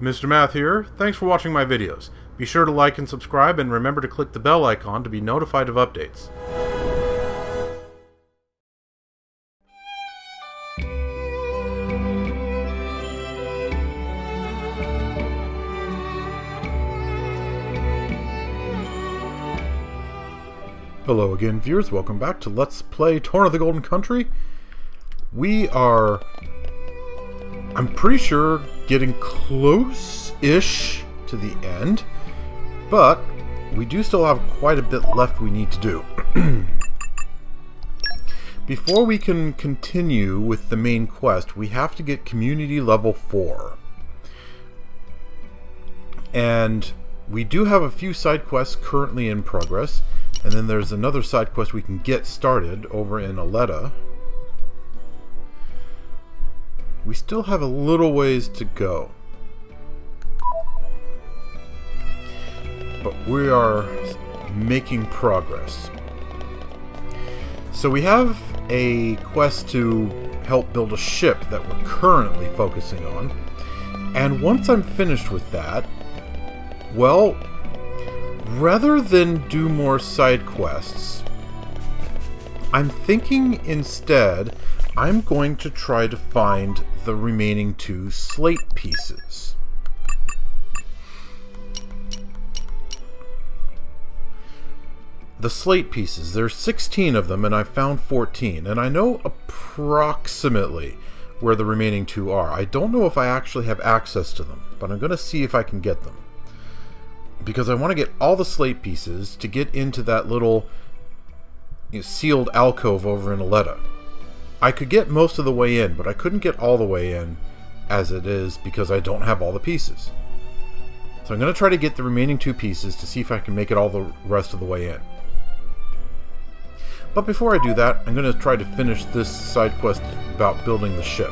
Mr. Math here. Thanks for watching my videos. Be sure to like and subscribe and remember to click the bell icon to be notified of updates. Hello again, viewers. Welcome back to Let's Play Torna the Golden Country. We are, I'm pretty sure, getting close-ish to the end, but we do still have quite a bit left we need to do. Before we can continue with the main quest, we have to get community level 4. And we do have a few side quests currently in progress. And then there's another side quest we can get started over in Aletta. We still have a little ways to go. But we are making progress. So we have a quest to help build a ship that we're currently focusing on. And once I'm finished with that, well, rather than do more side quests, I'm thinking instead I'm going to try to find the remaining two slate pieces. The slate pieces, there's 16 of them and I found 14 and I know approximately where the remaining two are. I don't know if I actually have access to them, but I'm going to see if I can get them because I want to get all the slate pieces to get into that little you know, sealed alcove over in Aletta. I could get most of the way in, but I couldn't get all the way in as it is because I don't have all the pieces. So I'm going to try to get the remaining two pieces to see if I can make it all the rest of the way in. But before I do that, I'm going to try to finish this side quest about building the ship.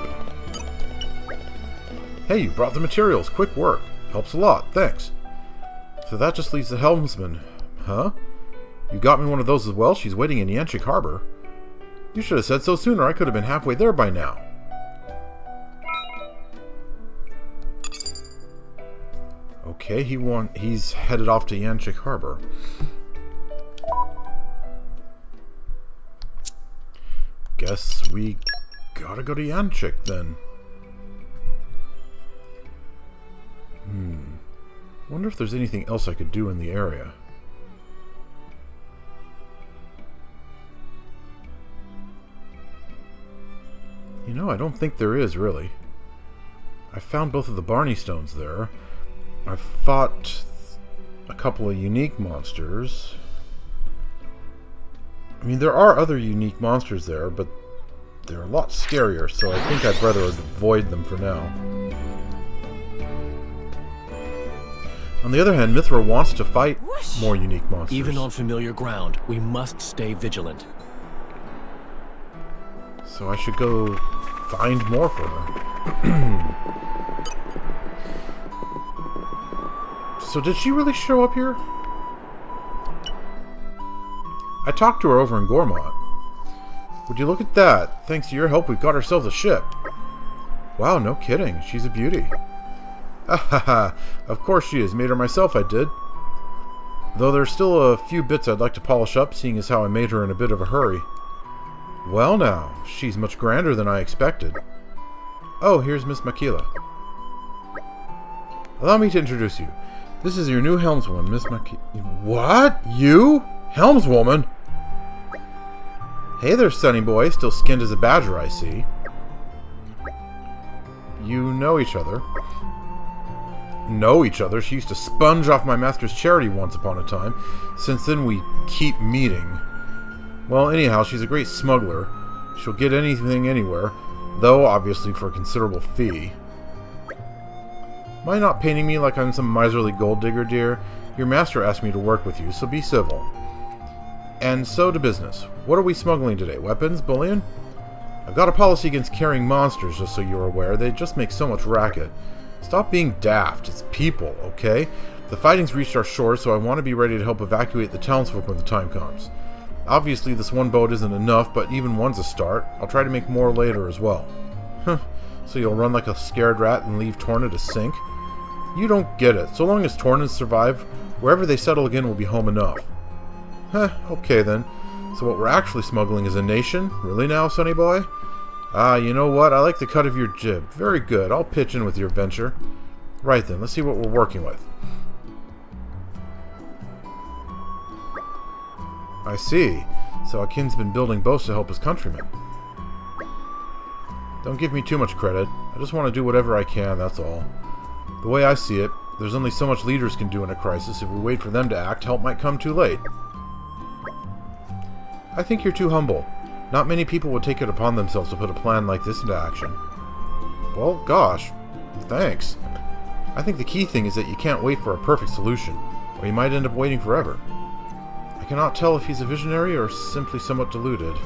Hey, you brought the materials. Quick work. Helps a lot. Thanks. So that just leaves the helmsman. Huh? You got me one of those as well? She's waiting in Yanchik Harbor. You should have said so sooner. I could have been halfway there by now. Okay, he want he's headed off to Yanchik Harbor. Guess we gotta go to Yanchik then. Hmm. Wonder if there's anything else I could do in the area. You know, I don't think there is, really. I found both of the Barney Stones there. I've fought a couple of unique monsters. I mean, there are other unique monsters there, but they're a lot scarier, so I think I'd rather avoid them for now. On the other hand, Mythra wants to fight more unique monsters. Even on familiar ground, we must stay vigilant. So I should go find more for her. so did she really show up here? I talked to her over in Gormott. Would you look at that? Thanks to your help, we've got ourselves a ship. Wow, no kidding. She's a beauty. Ha ha ha, of course she is. Made her myself, I did. Though there's still a few bits I'd like to polish up, seeing as how I made her in a bit of a hurry. Well now, she's much grander than I expected. Oh, here's Miss Makila. Allow me to introduce you. This is your new helmswoman, Miss Makila. What? You? Helmswoman? Hey there, Sunny Boy. Still skinned as a badger, I see. You know each other know each other. She used to sponge off my master's charity once upon a time. Since then, we keep meeting. Well, anyhow, she's a great smuggler. She'll get anything anywhere, though obviously for a considerable fee. I not painting me like I'm some miserly gold digger, dear? Your master asked me to work with you, so be civil. And so to business. What are we smuggling today? Weapons? Bullion? I've got a policy against carrying monsters, just so you're aware. They just make so much racket. Stop being daft. It's people, okay? The fighting's reached our shores, so I want to be ready to help evacuate the townsfolk when the time comes. Obviously, this one boat isn't enough, but even one's a start. I'll try to make more later as well. Huh. So you'll run like a scared rat and leave Torna to sink? You don't get it. So long as Tornans survive, wherever they settle again will be home enough. Heh, okay then. So what we're actually smuggling is a nation? Really now, sonny boy? Ah, you know what? I like the cut of your jib. Very good. I'll pitch in with your venture. Right then, let's see what we're working with. I see. So Akin's been building boats to help his countrymen. Don't give me too much credit. I just want to do whatever I can, that's all. The way I see it, there's only so much leaders can do in a crisis. If we wait for them to act, help might come too late. I think you're too humble. Not many people would take it upon themselves to put a plan like this into action. Well, gosh, thanks. I think the key thing is that you can't wait for a perfect solution, or you might end up waiting forever. I cannot tell if he's a visionary or simply somewhat deluded.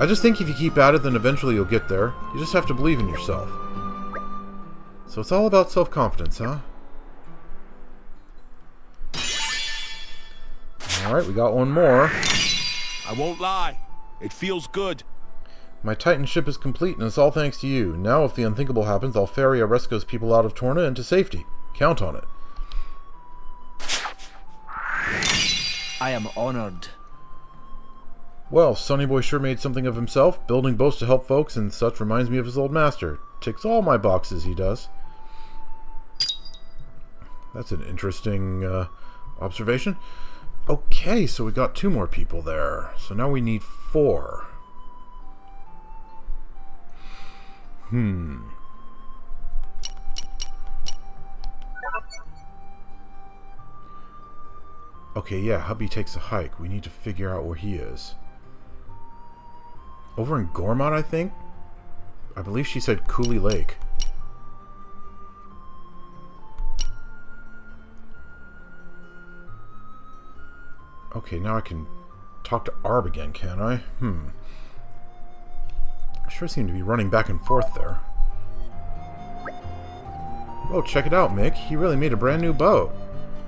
I just think if you keep at it, then eventually you'll get there. You just have to believe in yourself. So it's all about self-confidence, huh? Alright, we got one more. I won't lie. It feels good. My Titan ship is complete, and it's all thanks to you. Now, if the unthinkable happens, I'll ferry Auresco's people out of Torna into safety. Count on it. I am honored. Well, Sonny Boy sure made something of himself. Building boats to help folks and such reminds me of his old master. Ticks all my boxes, he does. That's an interesting uh, observation. Okay, so we got two more people there. So now we need four. Hmm. Okay, yeah, hubby takes a hike. We need to figure out where he is. Over in Gormott, I think? I believe she said Coolley Lake. Okay, now I can talk to Arb again, can I? Hmm. I sure seem to be running back and forth there. Oh, check it out, Mick. He really made a brand new boat.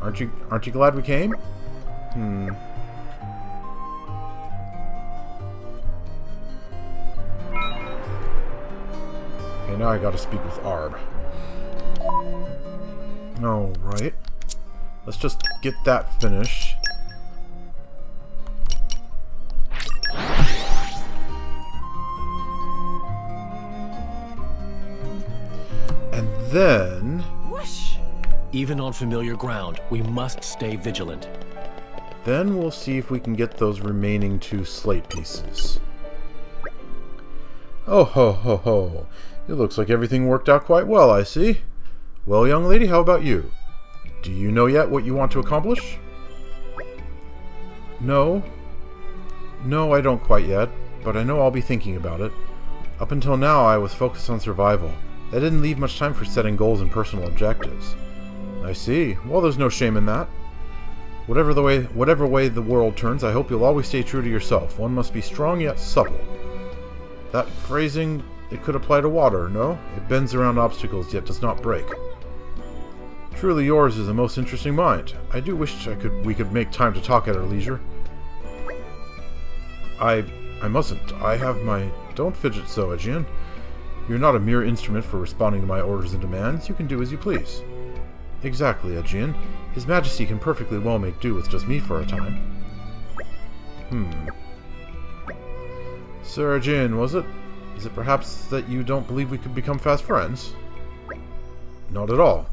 Aren't you aren't you glad we came? Hmm. Okay, now I gotta speak with Arb. Alright. Let's just get that finished. And then... Even on familiar ground, we must stay vigilant. Then we'll see if we can get those remaining two slate pieces. Oh ho ho ho. It looks like everything worked out quite well, I see. Well, young lady, how about you? Do you know yet what you want to accomplish? No. No, I don't quite yet, but I know I'll be thinking about it. Up until now, I was focused on survival. That didn't leave much time for setting goals and personal objectives. I see. Well, there's no shame in that. Whatever the way, whatever way the world turns, I hope you'll always stay true to yourself. One must be strong yet supple. That phrasing, it could apply to water, no? It bends around obstacles yet does not break. Truly yours is a most interesting mind. I do wish I could we could make time to talk at our leisure. I I mustn't. I have my don't fidget so, Aegaeon. You're not a mere instrument for responding to my orders and demands. You can do as you please. Exactly, Aegaeon. His Majesty can perfectly well make do with just me for a time. Hmm. Sir Aegaeon, was it? Is it perhaps that you don't believe we could become fast friends? Not at all.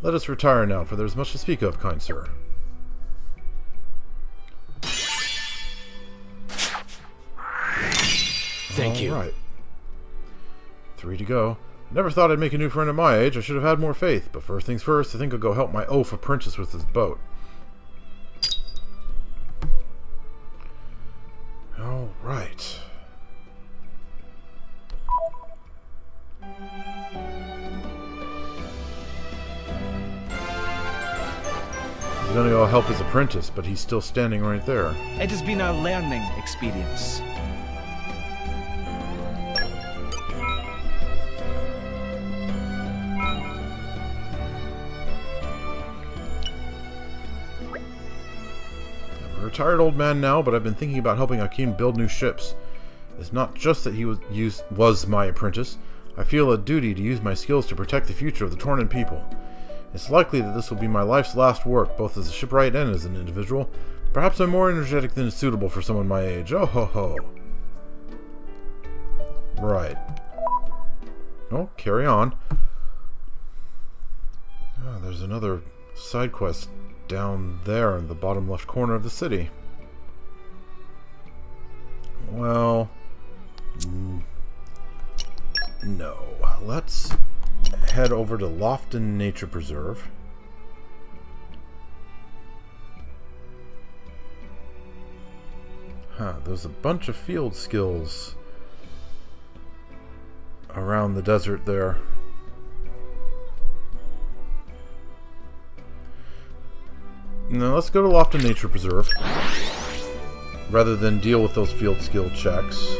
Let us retire now, for there is much to speak of, kind sir. Thank you. All right. Three to go. Never thought I'd make a new friend at my age. I should have had more faith. But first things first, I think I'll go help my oaf apprentice with his boat. All right. He's gonna go help his apprentice, but he's still standing right there. It has been a learning experience. Retired old man now, but I've been thinking about helping Akin build new ships. It's not just that he was used, was my apprentice. I feel a duty to use my skills to protect the future of the Tornan people. It's likely that this will be my life's last work, both as a shipwright and as an individual. Perhaps I'm more energetic than is suitable for someone my age. Oh ho ho. Right. Oh, carry on. Ah, there's another side quest down there in the bottom left corner of the city. Well, mm, no. Let's head over to Lofton Nature Preserve. Huh, there's a bunch of field skills around the desert there. Now let's go to Lofton Nature Preserve rather than deal with those field skill checks.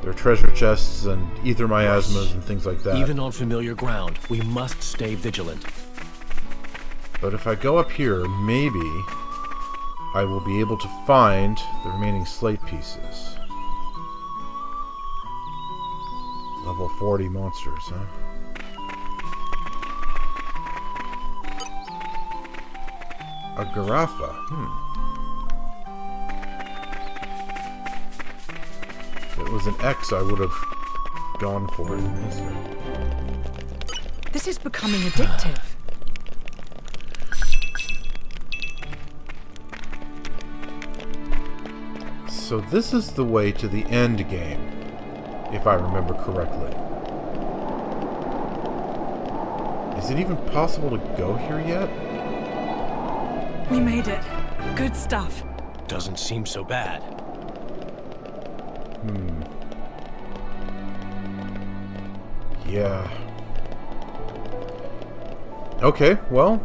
There are treasure chests and ether miasmas and things like that. Even on familiar ground, we must stay vigilant. But if I go up here, maybe I will be able to find the remaining slate pieces. Level 40 monsters, huh? A Garafa. Hmm. If it was an X, I would have gone for it. This is becoming addictive. So this is the way to the end game, if I remember correctly. Is it even possible to go here yet? We made it. Good stuff. Doesn't seem so bad. Hmm. Yeah. Okay, well,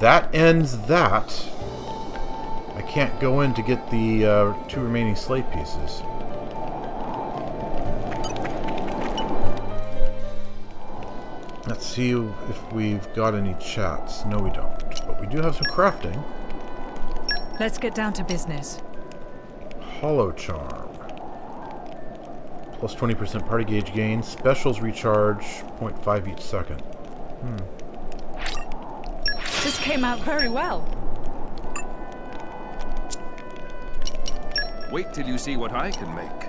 that ends that. I can't go in to get the uh, two remaining slate pieces. Let's see if we've got any chats. No, we don't. But we do have some crafting. Let's get down to business. Hollow Charm. Plus 20% party gauge gain. Specials recharge 0.5 each second. Hmm. This came out very well. Wait till you see what I can make.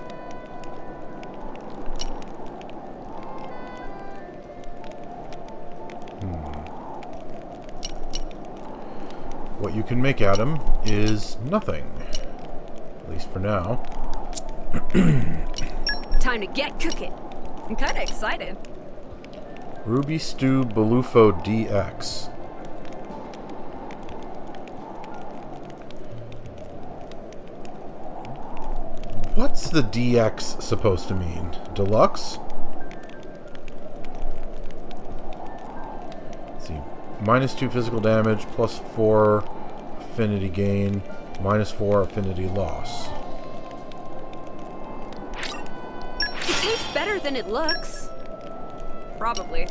You can make Addam is nothing. At least for now. Time to get cooking. I'm kinda excited. Ruby Stew Balufo DX. What's the DX supposed to mean? Deluxe? Let's see. Minus 2 physical damage, plus 4 affinity gain, minus 4 affinity loss. It tastes better than it looks. Probably.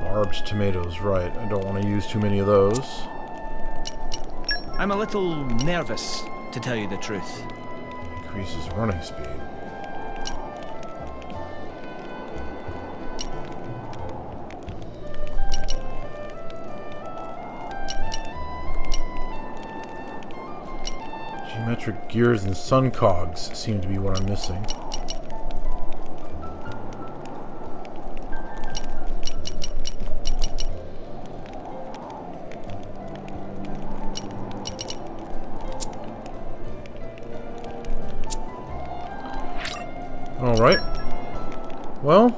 Barbed tomatoes, right. I don't want to use too many of those. I'm a little nervous, to tell you the truth. Increases running speed. Geometric gears and sun cogs seem to be what I'm missing. Alright. Well,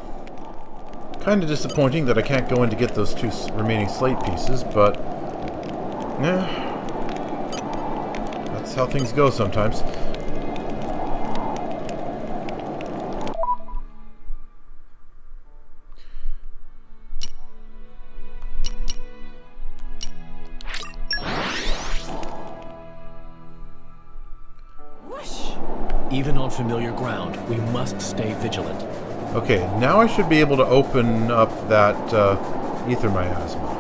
kind of disappointing that I can't go in to get those two remaining slate pieces, but... Yeah. How things go sometimes. Even on familiar ground, we must stay vigilant. Okay, now I should be able to open up that uh, ether miasma.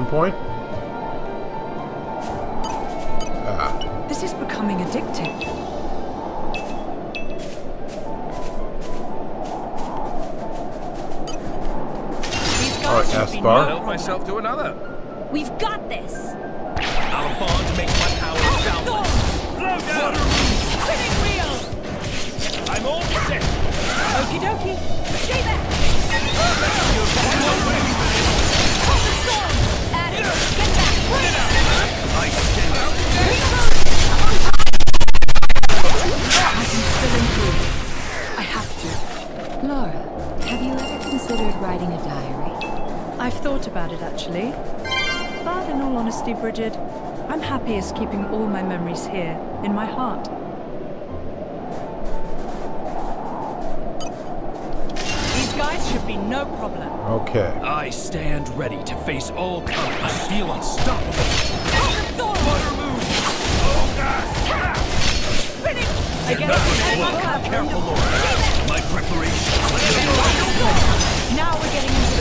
Okay, point. Ah, This is becoming addictive. These Alright, guys should be Aspar. Help myself to another. A diary? I've thought about it actually. But in all honesty, Brighid, I'm happiest keeping all my memories here, in my heart. These guys should be no problem. okay. I stand ready to face all comers. I feel unstoppable. I get it. Careful, Lora. My preparation.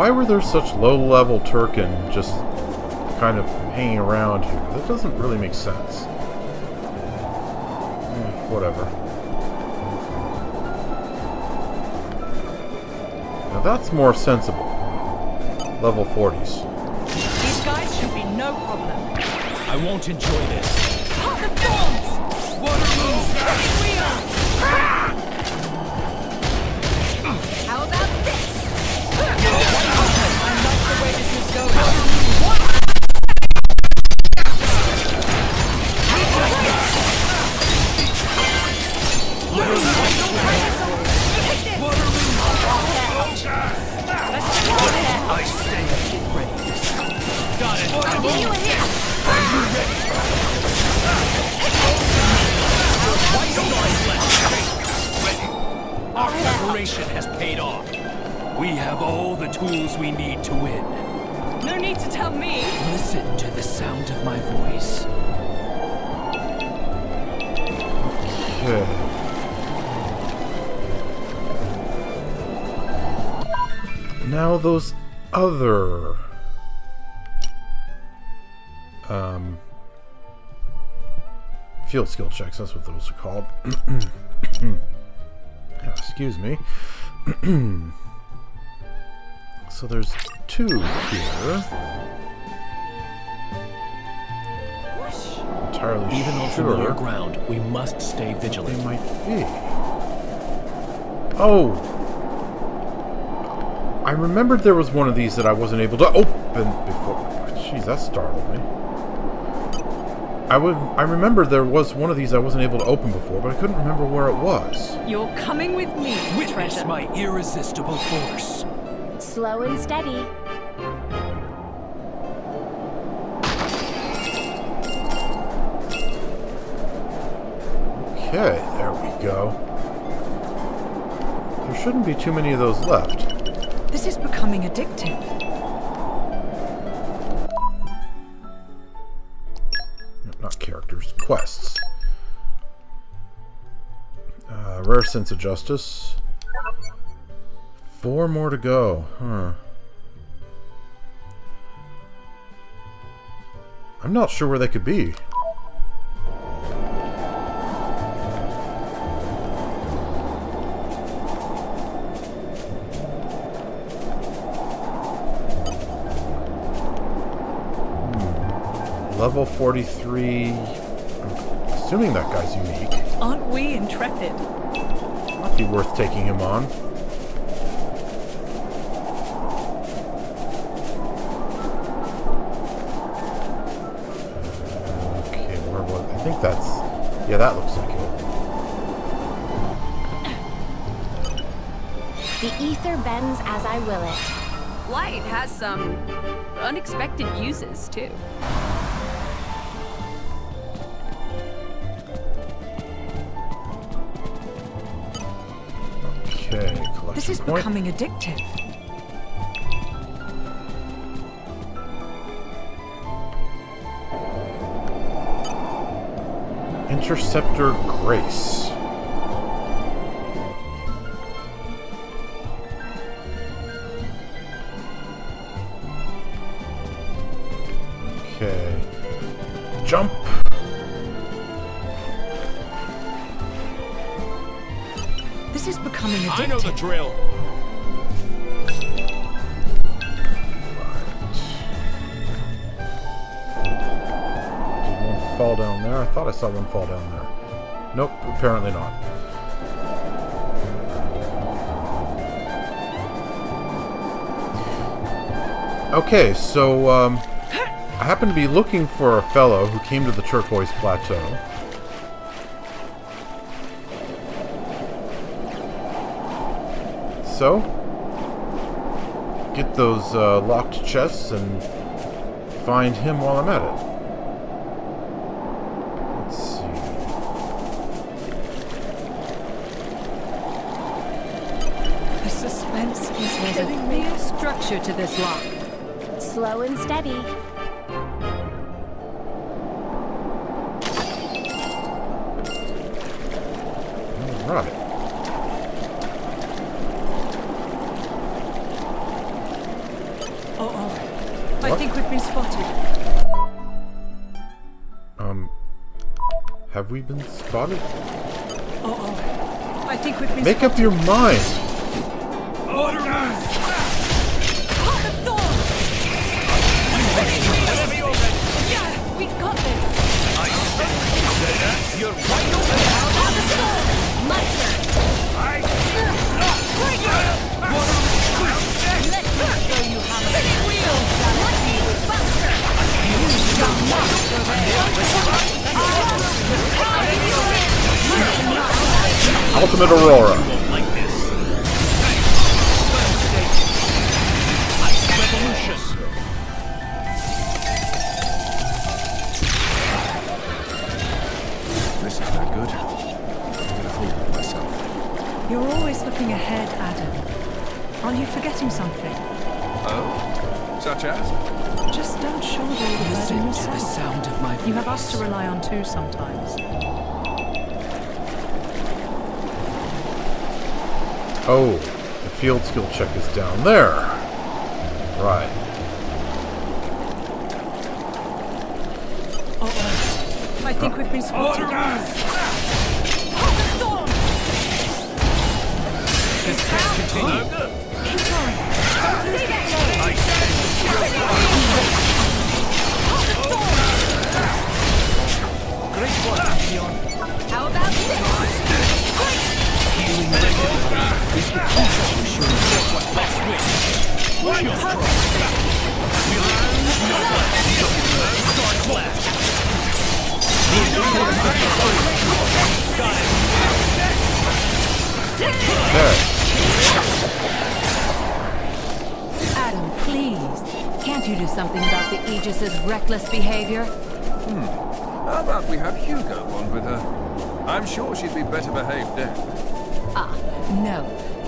Why were there such low-level Tirkin just kind of hanging around here? That doesn't really make sense. Eh, whatever. Now that's more sensible. Level 40s. These guys should be no problem. I won't enjoy this. Field skill checks, that's what those are called. Yeah, Excuse me. so there's two here. Entirely Even on sure. familiar ground, we must stay they vigilant. might be. Oh! I remembered there was one of these that I wasn't able to open before. Jeez, that startled me. I would. I remembered there was one of these I wasn't able to open before, but I couldn't remember where it was. You're coming with me, Witness treasure. my irresistible force. Slow and steady. Okay, there we go. There shouldn't be too many of those left. This is becoming addictive. Sense of justice. Four more to go. Huh. I'm not sure where they could be. Hmm. Level 43. I'm assuming that guy's unique. Aren't we intrepid? Might be worth taking him on. Okay, where was... I think that's... Yeah, that looks like it. The ether bends as I will it. Light has some unexpected uses, too. This is point. becoming addictive. Interceptor Grace. Okay, so um, I happen to be looking for a fellow who came to the Turquoise Plateau. So, get those uh, locked chests and find him while I'm at it. Let's see. The suspense is giving me a structure to this lock. Slow and steady. Right. Oh, oh. I think we've been spotted. Um, have we been spotted? Oh, oh. I think we've been Make spotted. up your mind. Reckless behavior? Hmm. How about we have Hugo bond with her? I'm sure she'd be better behaved dead. Ah, no.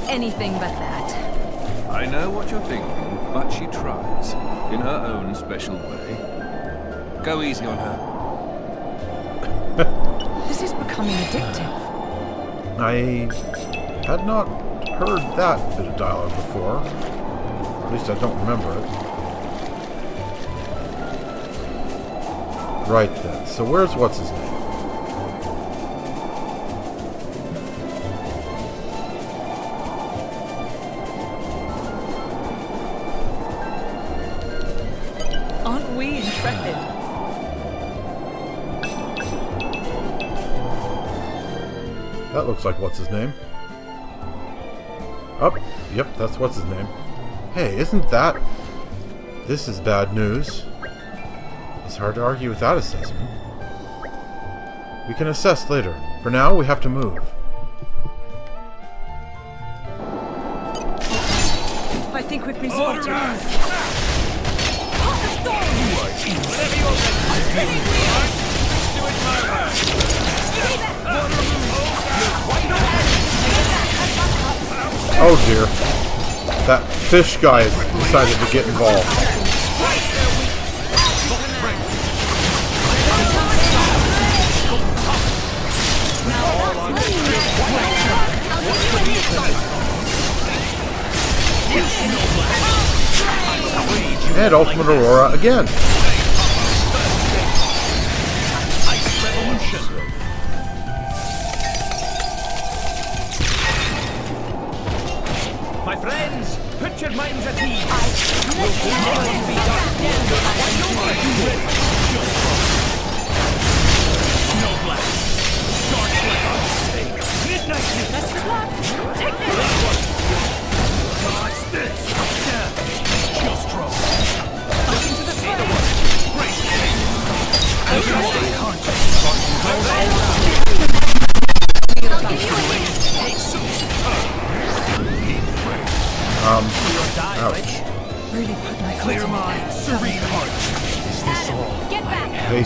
Anything but that. I know what you're thinking, but she tries. In her own special way. Go easy on her. This is becoming addictive. I had not heard that bit of dialogue before. At least I don't remember it. Right then. So where's what's his name? Aren't we intrepid? That looks like what's his name. Up. yep, that's what's his name. Hey, isn't that... This is bad news. It's hard to argue with that assessment. We can assess later. For now, we have to move. I think we've been spotted. Oh dear. That fish guy has decided to get involved. And Ultimate Aurora again.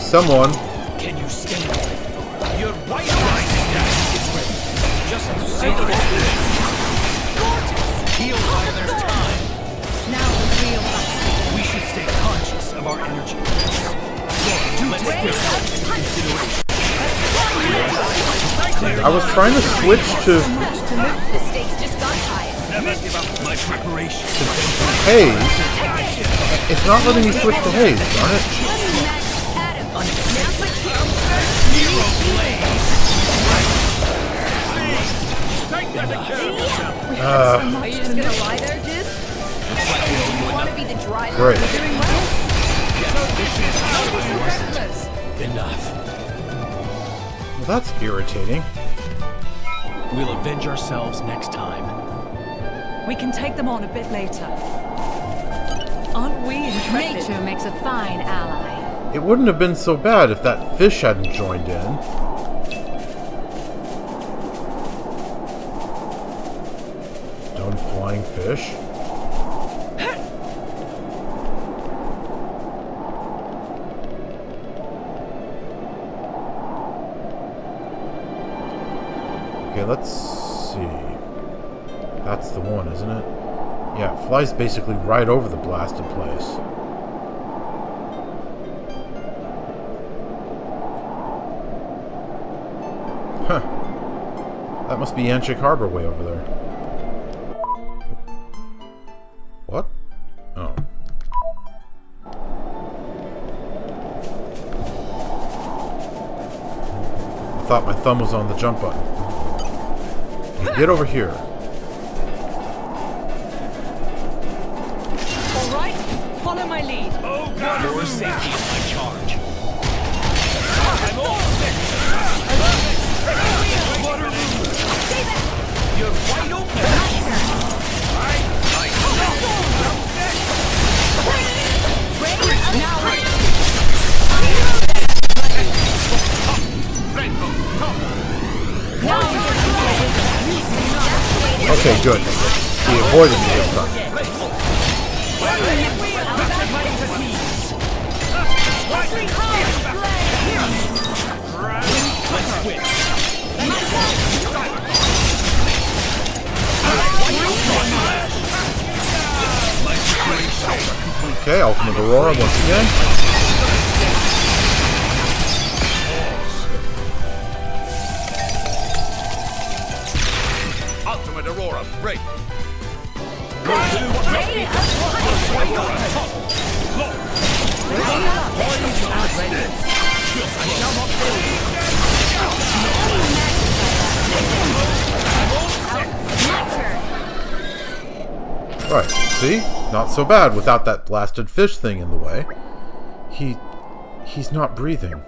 Someone. Can you stand it? You're white right. It's ready. Just say the word. Heal while there's time. Now the real. We should stay conscious of our energy. Let's take that consideration. I was trying to switch to The stakes just got higher. Never give up my preparation. Haze. It's not letting me switch to Haze, darn it. Uh, Are you just gonna lie there, dude? You wanna be the driver? great. Doing this? Don't be so reckless. Enough. Well, that's irritating. We'll avenge ourselves next time. We can take them on a bit later. Aren't we intrepid? Nature makes a fine ally. It wouldn't have been so bad if that fish hadn't joined in. Done flying fish. Okay, let's see. That's the one, isn't it? Yeah, it flies basically right over the blasted place. Huh. That must be Yanchik Harbor way over there. Thought my thumb was on the jump button. Get over here. Good. He avoided me this time. Okay, Ultimate Aurora once again. See? Not so bad without that blasted fish thing in the way. He... he's not breathing.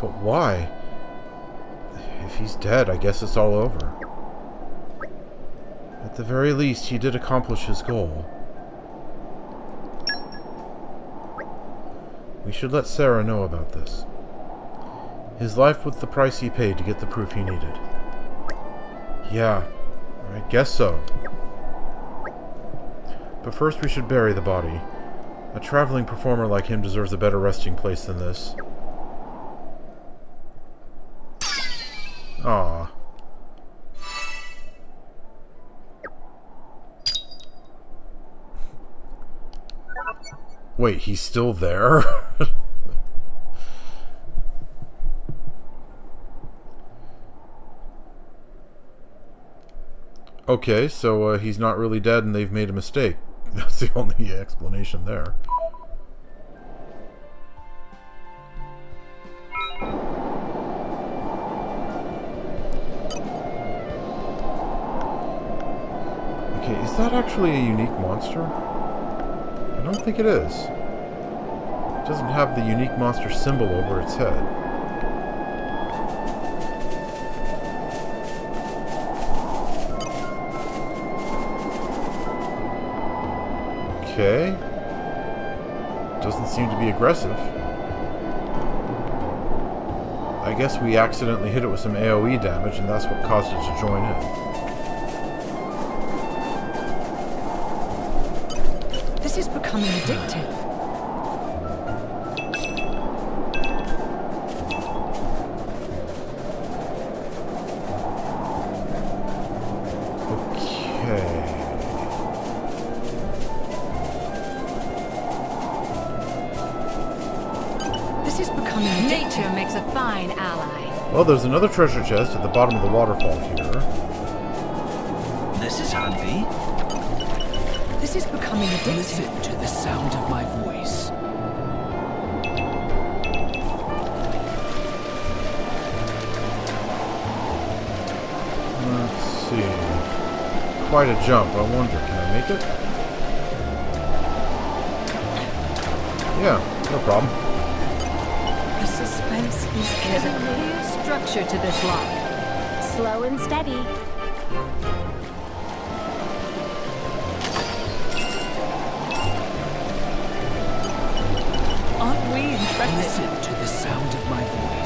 But why? If he's dead, I guess it's all over. At the very least, he did accomplish his goal. We should let Sarah know about this. His life was the price he paid to get the proof he needed. Yeah, I guess so. But first we should bury the body. A traveling performer like him deserves a better resting place than this. Ah. Wait, he's still there? okay, so uh, he's not really dead and they've made a mistake. That's the only explanation there. Okay, is that actually a unique monster? I don't think it is. It doesn't have the unique monster symbol over its head. Okay. Doesn't seem to be aggressive. I guess we accidentally hit it with some AoE damage and that's what caused it to join in. This is becoming addictive. There's another treasure chest at the bottom of the waterfall here. This is handy. This is becoming addictive. Listen to the sound of my voice. Let's see. Quite a jump. I wonder, can I make it? Yeah, no problem. The suspense is There's a clear structure to this lock. Slow and steady. Aren't we intrepid? Listen to the sound of my voice.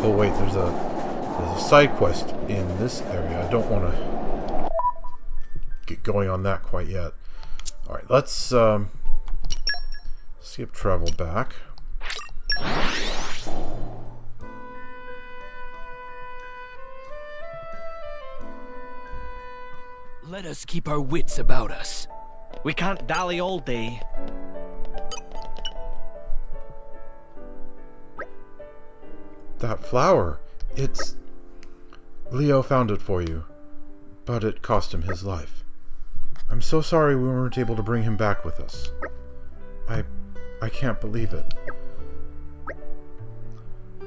Oh wait, there's a there's a side quest in this area. I don't want to get going on that quite yet. All right, let's um, skip travel back. Let us keep our wits about us. We can't dally all day. That flower, it's... Leo found it for you, but it cost him his life. I'm so sorry we weren't able to bring him back with us. I... I can't believe it.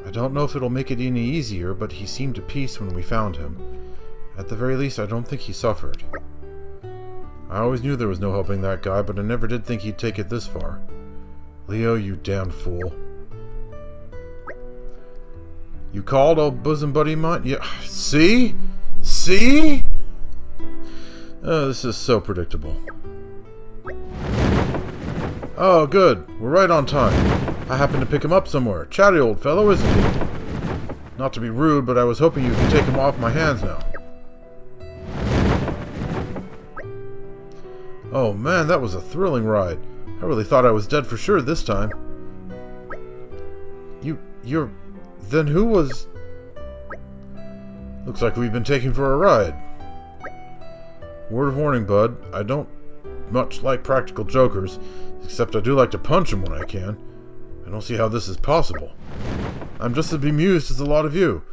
I don't know if it'll make it any easier, but he seemed at peace when we found him. At the very least, I don't think he suffered. I always knew there was no helping that guy, but I never did think he'd take it this far. Leo, you damn fool. You called, old bosom buddy mine? Yeah, see? See? Oh, this is so predictable. Oh, good. We're right on time. I happened to pick him up somewhere. Chatty old fellow, isn't he? Not to be rude, but I was hoping you could take him off my hands now. Oh man, that was a thrilling ride. I really thought I was dead for sure this time. You, you're... Then who was... Looks like we've been taken for a ride. Word of warning, bud. I don't much like practical jokers, except I do like to punch them when I can. I don't see how this is possible. I'm just as bemused as a lot of you.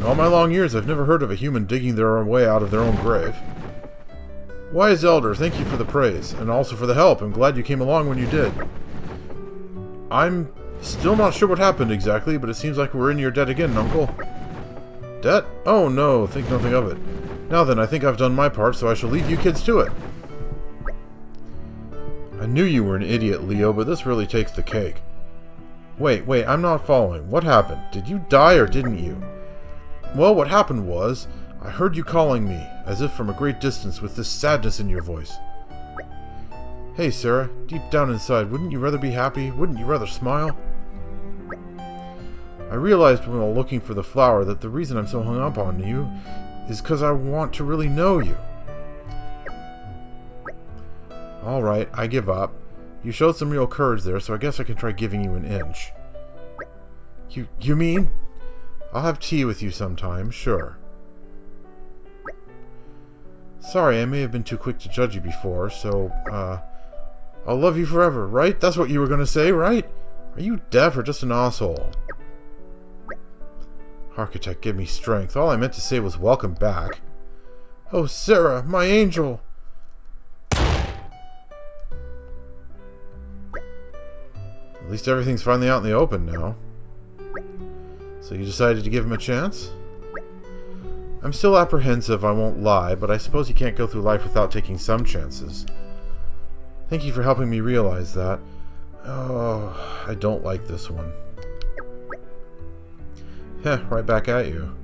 In all my long years, I've never heard of a human digging their own way out of their own grave. Wise Elder, thank you for the praise, and also for the help. I'm glad you came along when you did. I'm Still not sure what happened exactly, but it seems like we're in your debt again, Uncle. Debt? Oh no, think nothing of it. Now then, I think I've done my part, so I shall leave you kids to it. I knew you were an idiot, Leo, but this really takes the cake. Wait, wait, I'm not following. What happened? Did you die or didn't you? Well, what happened was, I heard you calling me, as if from a great distance, with this sadness in your voice. Hey, Sarah, deep down inside, wouldn't you rather be happy? Wouldn't you rather smile? I realized while looking for the flower that the reason I'm so hung up on you is because I want to really know you. Alright, I give up. You showed some real courage there, so I guess I can try giving you an inch. You, you mean? I'll have tea with you sometime, sure. Sorry, I may have been too quick to judge you before, so, uh, I'll love you forever, right? That's what you were gonna say, right? Are you deaf or just an asshole? Architect, give me strength. All I meant to say was welcome back. Oh, Sarah, my angel! At least everything's finally out in the open now. So you decided to give him a chance? I'm still apprehensive, I won't lie, but I suppose you can't go through life without taking some chances. Thank you for helping me realize that. Oh, I don't like this one. Heh, right back at you.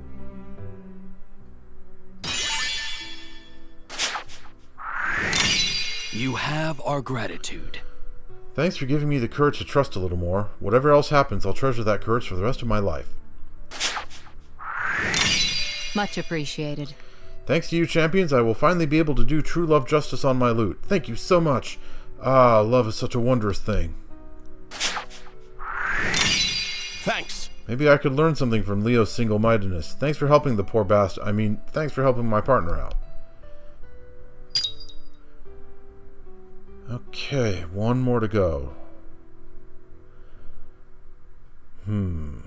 You have our gratitude. Thanks for giving me the courage to trust a little more. Whatever else happens, I'll treasure that courage for the rest of my life. Much appreciated. Thanks to you, champions, I will finally be able to do true love justice on my loot. Thank you so much. Ah, love is such a wondrous thing. Thanks. Maybe I could learn something from Leo's single-mindedness. Thanks for helping the poor bastard. I mean, thanks for helping my partner out. Okay, one more to go. Hmm.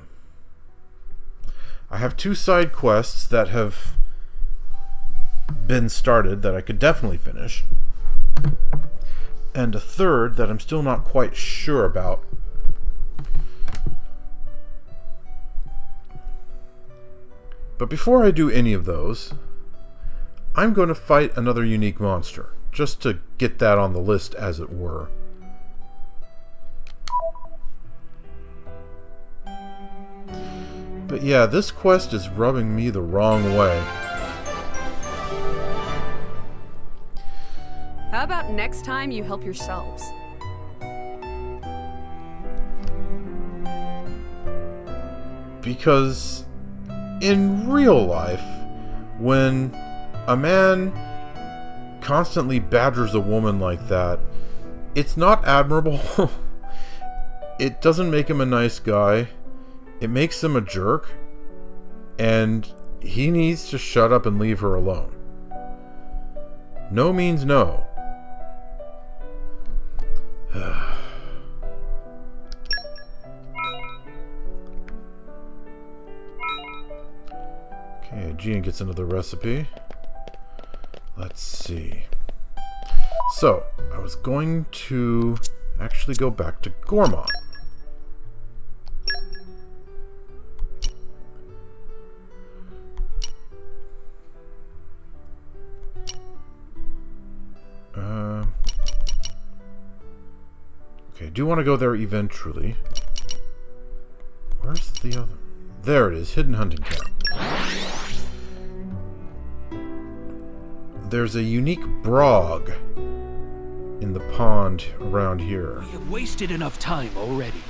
I have two side quests that have been started that I could definitely finish. And a third that I'm still not quite sure about. But before I do any of those, I'm going to fight another unique monster, just to get that on the list, as it were. But yeah, this quest is rubbing me the wrong way. How about next time you help yourselves? Because in real life, when a man constantly badgers a woman like that, it's not admirable. it doesn't make him a nice guy. It makes him a jerk. And he needs to shut up and leave her alone. No means no. okay, Gian gets another recipe. Let's see. So, I was going to actually go back to Gormott. Uh, okay, do want to go there eventually. Where's the other? There it is, hidden hunting camp. There's a unique brog in the pond around here. We have wasted enough time already.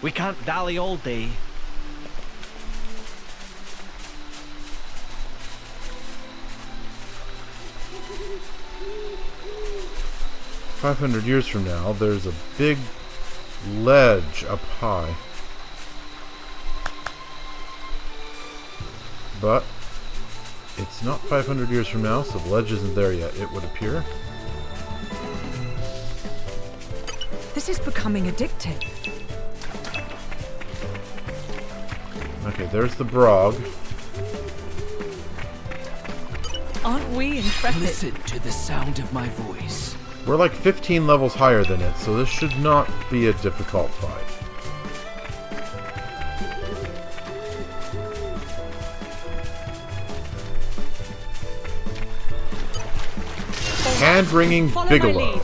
We can't dally all day. Five hundred years from now, there's a big ledge up high. But it's not 500 years from now, so the ledge isn't there yet, it would appear. This is becoming addictive. Okay, there's the Brog. Aren't we intrepid? Listen to the sound of my voice. We're like 15 levels higher than it, so this should not be a difficult fight. Hand-wringing Follow my Bigelow.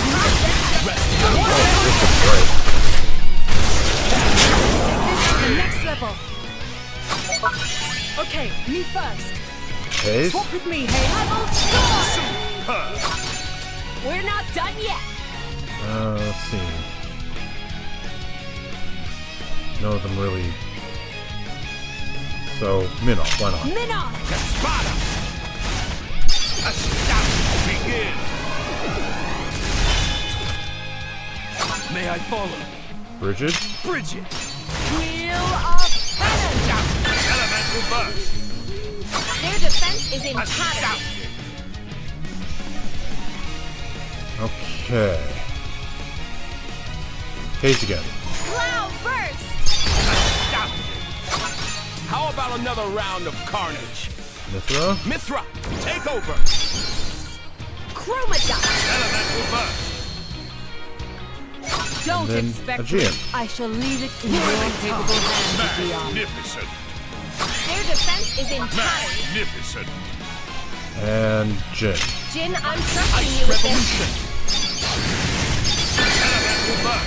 Next level. Okay, me first. Haze? Swap with me, hey. Level four. We're not done yet. Uh, let's see. None of them really. So, Minoth, why not? Minoth. Espada! Astounding! Begin! May I follow? Brighid? Brighid. Wheel of Venom. Elemental burst! Their defense is in tatters. Astounding! Okay. Haze again. Cloud burst. Astounding! How about another round of carnage? Mythra? Mythra, take over. Chroma. Elemental burst! Don't then expect Aegaeon. I shall leave it in your capable hands, Aegaeon. Magnificent! Their defense is in. Magnificent! And Jin. Jin, I'm trusting you with this. Elemental!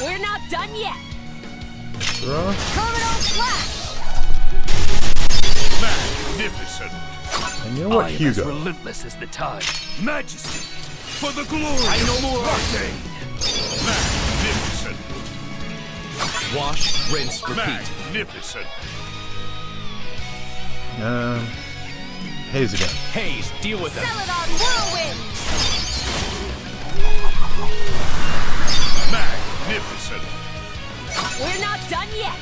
We're not done yet. Mythra? Terminal flash. Magnificent! And you know what, I am as relentless as the tide. Majesty! For the glory! I know more Arcane! Magnificent! Wash, rinse, repeat. Magnificent! Um, Haze again. Haze, deal with them. Celadon whirlwind. Magnificent! We're not done yet.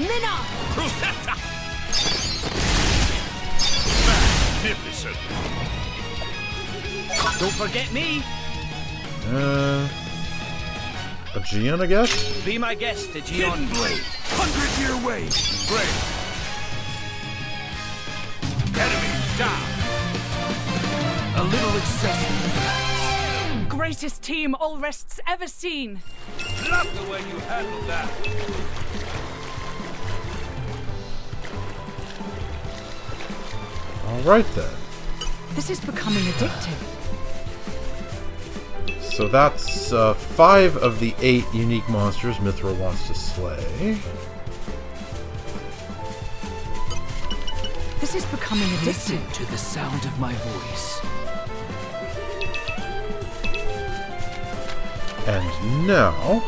Minoth. Rosetta! Magnificent! Don't forget me. Uh, Aegaeon, I guess? Be my guest, Hidden Aegaeon. blade! Hundred year wave! Great! Enemy down! A little excessive. Greatest team all rests ever seen. Love the way you handled that! Alright then. This is becoming addictive. So that's uh, five of the eight unique monsters Mythra wants to slay. This is becoming Listen to the sound of my voice. And now,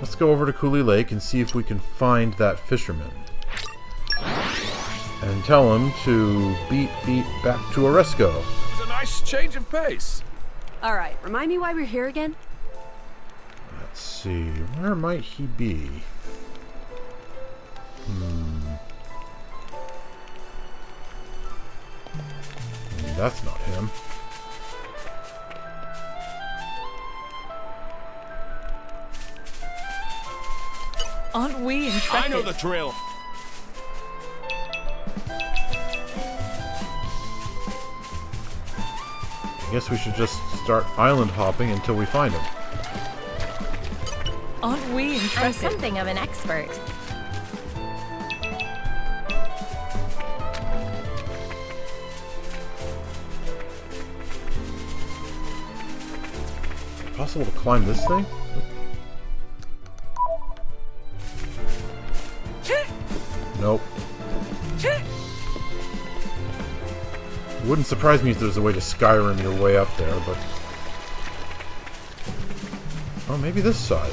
let's go over to Coolley Lake and see if we can find that fisherman. And tell him to beat beat back to Auresco. It was a nice change of pace. All right. Remind me why we're here again. Let's see, where might he be? Hmm. That's not him. Aren't we intrepid? I know the drill. I guess we should just start island hopping until we find him. Aren't we interested? I'm something of an expert. Possible to climb this thing? Wouldn't surprise me if there's a way to Skyrim your way up there, but... Oh, maybe this side.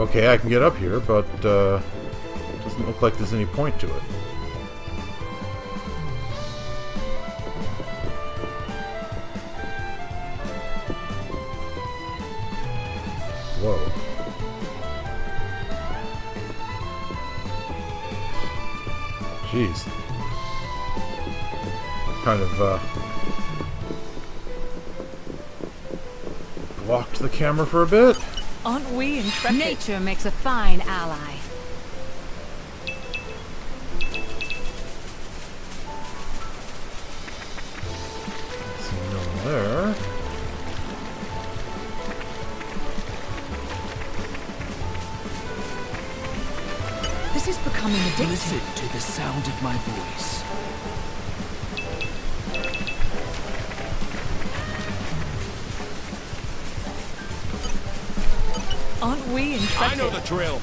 Okay, I can get up here, but uh, doesn't look like there's any point to it. Kind of, uh... Blocked the camera for a bit. Aren't we intrepid? Nature makes a fine ally. See no one there. This is becoming addictive. Listen to the sound of my voice. Drill.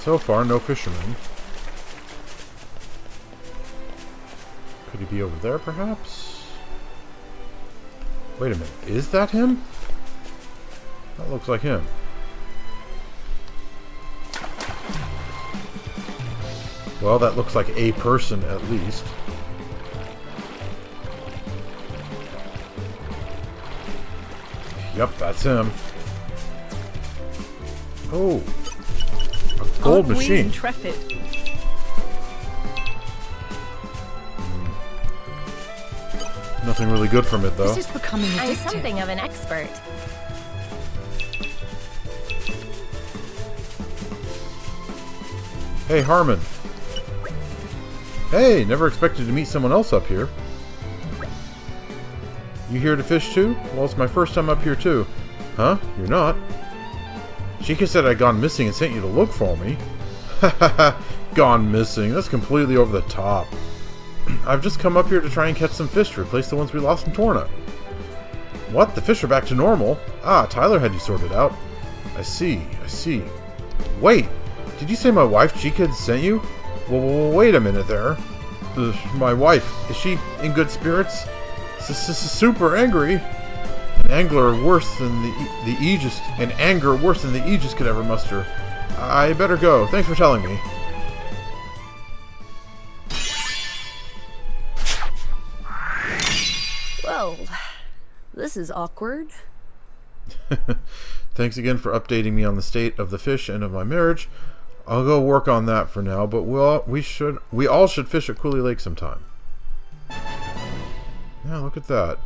So far, no fishermen. Could he be over there, perhaps? Wait a minute. Is that him? That looks like him. Well, that looks like a person, at least. Yep, that's him. Oh. A gold Aren't machine. intrepid? Nothing really good from it, though. This is becoming I'm something of an expert. Hey, Harmon. Hey, never expected to meet someone else up here. You here to fish too? Well, it's my first time up here too. Huh? You're not? Chica said I'd gone missing and sent you to look for me. Hahaha, gone missing. That's completely over the top. I've just come up here to try and catch some fish to replace the ones we lost in Torna. What? The fish are back to normal? Ah, Tyler had you sorted out. I see, I see. Wait, did you say my wife Chica had sent you? Well, wait a minute there. Ugh, my wife, is she in good spirits? S -s -s Super angry. An angler worse than the the Aegis, an anger worse than the Aegis could ever muster. I better go. Thanks for telling me. Well, this is awkward. Thanks again for updating me on the state of the fish and of my marriage. I'll go work on that for now, but we'll we should we all should fish at Coolley Lake sometime. Yeah, look at that.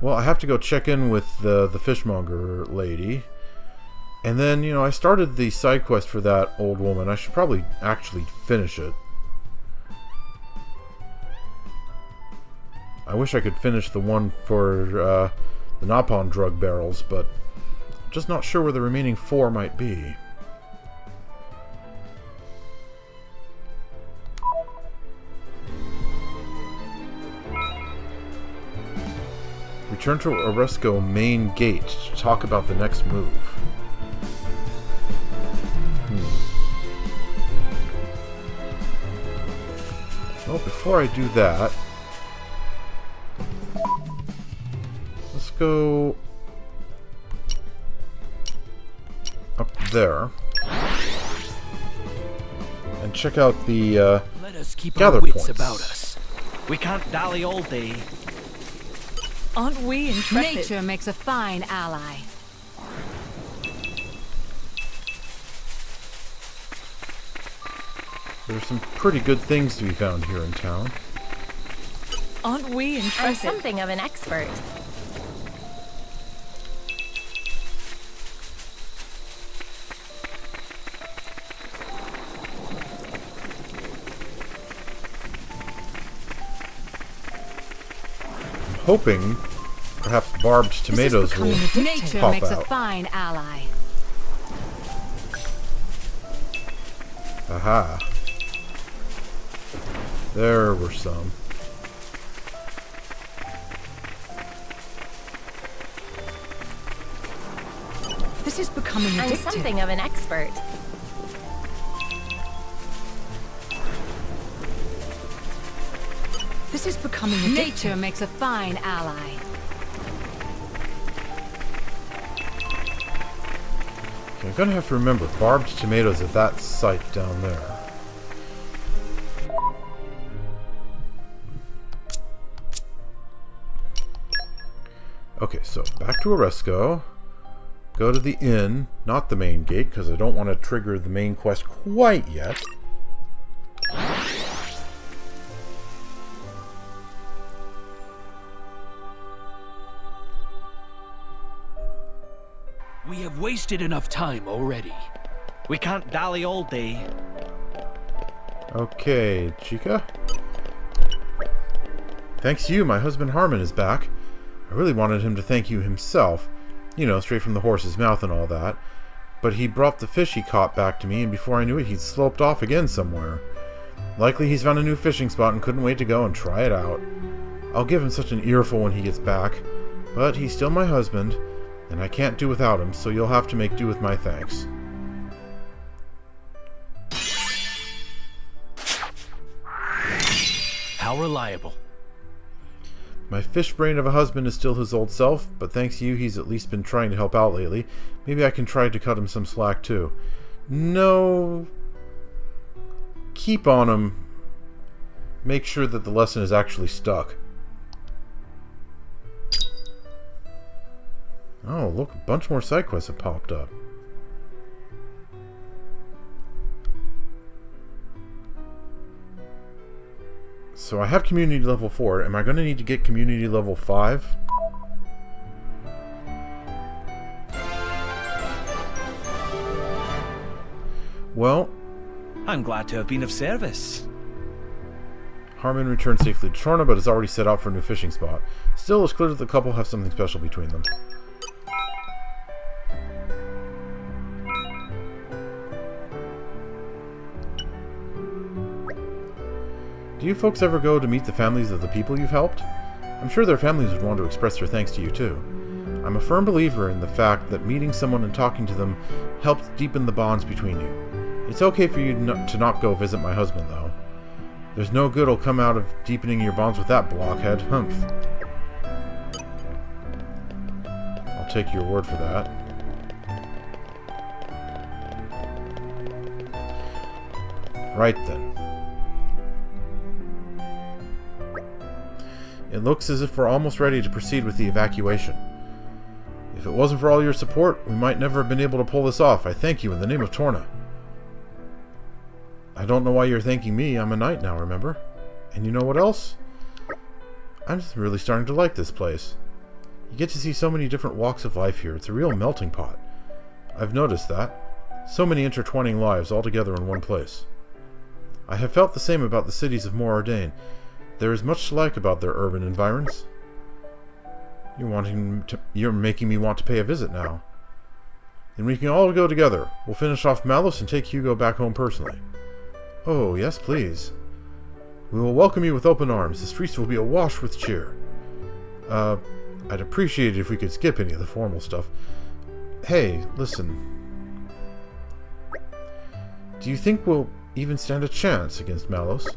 Well, I have to go check in with the the fishmonger lady. And then, you know, I started the side quest for that old woman. I should probably actually finish it. I wish I could finish the one for uh, the Nopon drug barrels, but just not sure where the remaining four might be. Return to Auresco main gate to talk about the next move. Hmm. Well, before I do that, let's go there and check out the uh, Let us keep gather our wits points. about us. We can't dally all day. Aren't we intrepid? Nature makes a fine ally. There's some pretty good things to be found here in town. Aren't we I'm something of an expert. Hoping Perhaps barbed tomatoes will becoming addictive. Nature pop makes a fine ally. Aha. There were some. This is becoming addictive. I'm something of an expert. This is becoming addictive. Nature makes a fine ally. Okay, I'm gonna have to remember barbed tomatoes at that site down there. Okay, so back to Auresco. Go to the inn, not the main gate, because I don't want to trigger the main quest quite yet. Wasted enough time already. We can't dally all day. Okay, Chica. Thanks to you, my husband Harmon is back. I really wanted him to thank you himself. You know, straight from the horse's mouth and all that. But he brought the fish he caught back to me, and before I knew it, he'd sloped off again somewhere. Likely he's found a new fishing spot and couldn't wait to go and try it out. I'll give him such an earful when he gets back. But he's still my husband, and I can't do without him, so you'll have to make do with my thanks. How reliable. My fish brain of a husband is still his old self, but thanks to you, he's at least been trying to help out lately. Maybe I can try to cut him some slack too. No. Keep on him. Make sure that the lesson is actually stuck. Oh, look, a bunch more side quests have popped up. So I have community level 4. Am I going to need to get community level 5? Well, I'm glad to have been of service. Harmon returned safely to Torna, but has already set out for a new fishing spot. Still, it's clear that the couple have something special between them. Do you folks ever go to meet the families of the people you've helped? I'm sure their families would want to express their thanks to you too. I'm a firm believer in the fact that meeting someone and talking to them helps deepen the bonds between you. It's okay for you to not go visit my husband, though. There's no good'll come out of deepening your bonds with that blockhead, humph. I'll take your word for that. Right then. It looks as if we're almost ready to proceed with the evacuation. If it wasn't for all your support, we might never have been able to pull this off. I thank you in the name of Torna. I don't know why you're thanking me. I'm a knight now, remember? And you know what else? I'm just really starting to like this place. You get to see so many different walks of life here. It's a real melting pot. I've noticed that. So many intertwining lives all together in one place. I have felt the same about the cities of Mor Ardain. There is much to like about their urban environs. You're wanting to, you're making me want to pay a visit now. Then we can all go together. We'll finish off Malos and take Hugo back home personally. Oh, yes, please. We will welcome you with open arms. The streets will be awash with cheer. Uh, I'd appreciate it if we could skip any of the formal stuff. Hey, listen. Do you think we'll even stand a chance against Malos?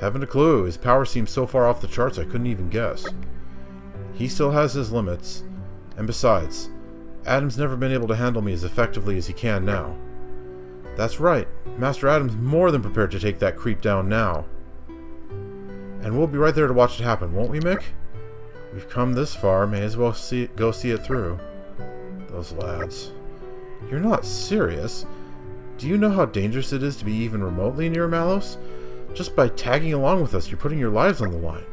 Haven't a clue. His power seems so far off the charts I couldn't even guess. He still has his limits. And besides, Addam's never been able to handle me as effectively as he can now. That's right. Master Addam's more than prepared to take that creep down now. And we'll be right there to watch it happen, won't we, Mick? We've come this far, may as well see it, go see it through. Those lads. You're not serious? Do you know how dangerous it is to be even remotely near Malos? Just by tagging along with us, you're putting your lives on the line.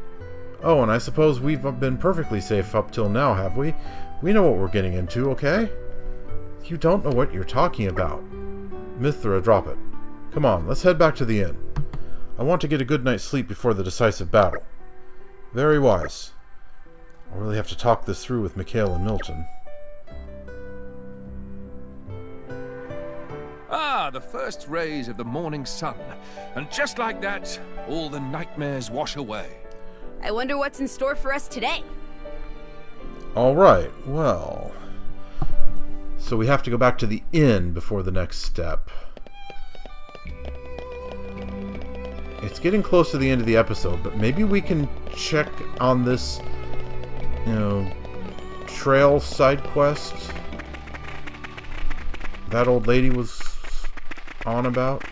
Oh, and I suppose we've been perfectly safe up till now, have we? We know what we're getting into, okay? You don't know what you're talking about. Mythra, drop it. Come on, let's head back to the inn. I want to get a good night's sleep before the decisive battle. Very wise. I'll really have to talk this through with Mikhail and Milton. Ah, the first rays of the morning sun. And just like that, all the nightmares wash away. I wonder what's in store for us today. Alright, well... So we have to go back to the inn before the next step. It's getting close to the end of the episode, but maybe we can check on this, you know, trail side quest that old lady was on about.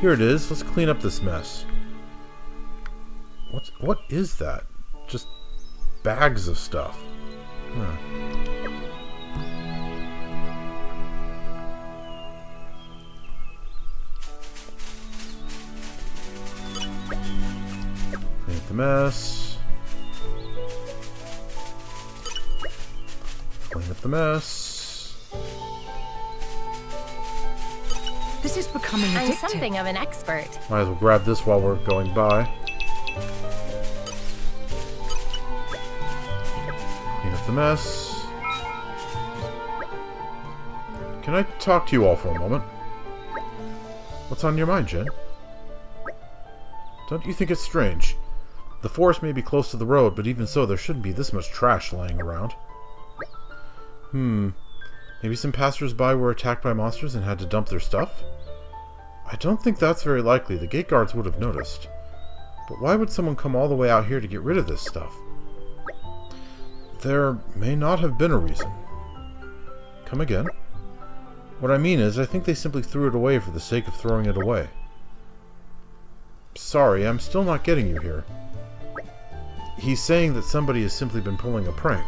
Here it is. Let's clean up this mess. What's what is that? Just bags of stuff. Huh. Clean up the mess. Clean up the mess. This is becoming I'm something of an expert. Might as well grab this while we're going by. Clean up the mess. Can I talk to you all for a moment? What's on your mind, Jen? Don't you think it's strange? The forest may be close to the road, but even so, there shouldn't be this much trash laying around. Hmm. Maybe some passers-by were attacked by monsters and had to dump their stuff? I don't think that's very likely. The gate guards would have noticed. But why would someone come all the way out here to get rid of this stuff? There may not have been a reason. Come again? What I mean is, I think they simply threw it away for the sake of throwing it away. Sorry, I'm still not getting you here. He's saying that somebody has simply been pulling a prank.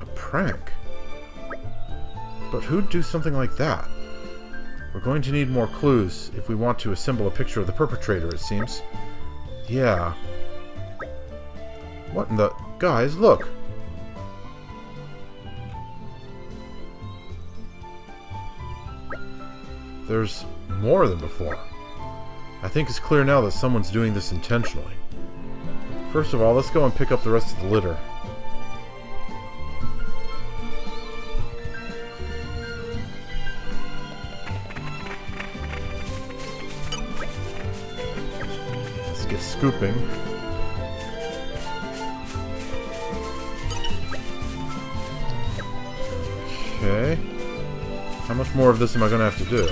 A prank? But who'd do something like that? We're going to need more clues if we want to assemble a picture of the perpetrator, it seems. Yeah. What in the... Guys, look! There's more than before. I think it's clear now that someone's doing this intentionally. First of all, let's go and pick up the rest of the litter. Scooping. Okay. How much more of this am I going to have to do?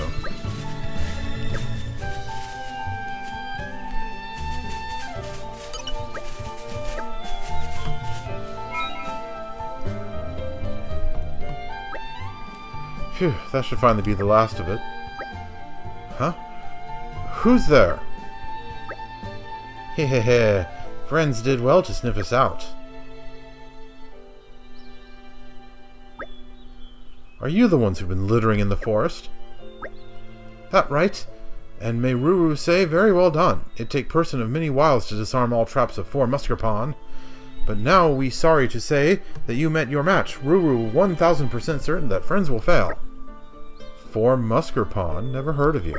Phew, that should finally be the last of it. Huh? Who's there? Hehehe, friends did well to sniff us out. Are you the ones who've been littering in the forest? That right? And may Ruru say, very well done. It take person of many wiles to disarm all traps of four Muskerpon. But now we sorry to say that you met your match. Ruru 1000% certain that friends will fail. Four Muskerpon? Never heard of you.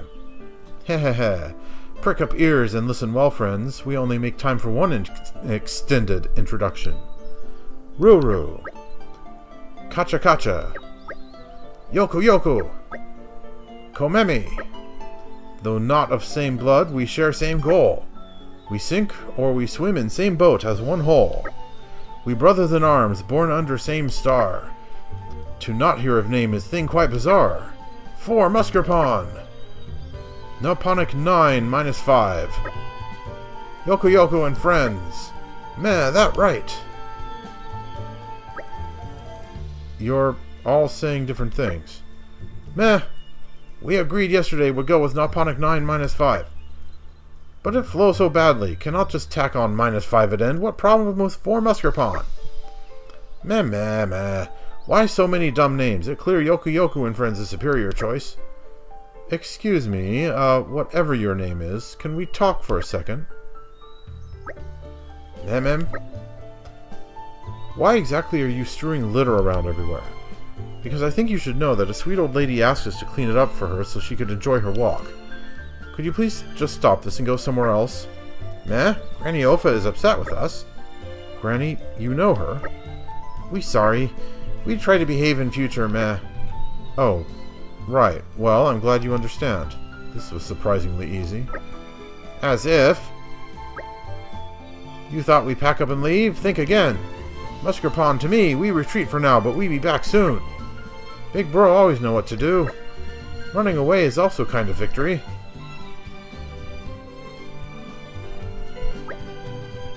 Hehehe. Prick up ears and listen well, friends. We only make time for one in extended introduction. Ruru. Kacha Kacha. Yoku Yoku. Komemi. Though not of same blood, we share same goal. We sink or we swim in same boat as one whole. We brothers in arms, born under same star. To not hear of name is thing quite bizarre. Four Muskerpon. Noponic 9 minus 5. Yoku Yoku and friends. Man, that right. You're all saying different things. Meh. We agreed yesterday we'd go with Noponic 9 minus 5. But it flows so badly. Cannot just tack on minus 5 at end. What problem with 4 Muskerpon? Meh meh meh. Why so many dumb names? It clear Yoku Yoku and friends is superior choice. Excuse me, uh, whatever your name is, can we talk for a second? Mem Why exactly are you strewing litter around everywhere? Because I think you should know that a sweet old lady asked us to clean it up for her so she could enjoy her walk. Could you please just stop this and go somewhere else? Meh? Granny Ofa is upset with us. Granny, you know her. We sorry. We try to behave in future, meh. Oh, right. Well, I'm glad you understand. This was surprisingly easy. As if... You thought we pack up and leave? Think again. Musker Pond to me, we retreat for now, but we be back soon. Big bro always know what to do. Running away is also kind of victory.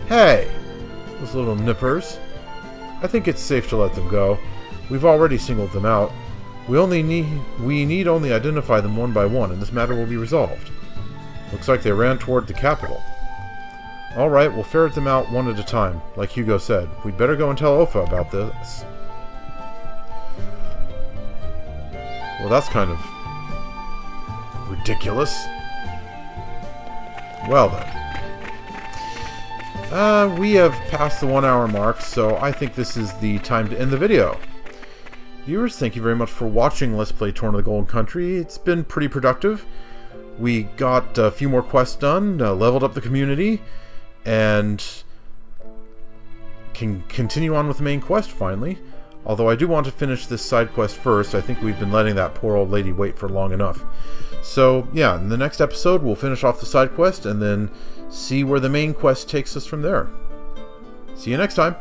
Hey! Those little nippers. I think it's safe to let them go. We've already singled them out. We only need we need only identify them one by one, and this matter will be resolved. Looks like they ran toward the capital. Alright, we'll ferret them out one at a time, like Hugo said. We'd better go and tell Ofa about this. Well, that's kind of ridiculous. Well then. Uh, we have passed the one hour mark, so I think this is the time to end the video. Viewers, thank you very much for watching Let's Play Torna the Golden Country. It's been pretty productive. We got a few more quests done, uh, leveled up the community, and can continue on with the main quest finally. Although I do want to finish this side quest first. I think we've been letting that poor old lady wait for long enough. So, yeah, in the next episode, we'll finish off the side quest and then see where the main quest takes us from there. See you next time.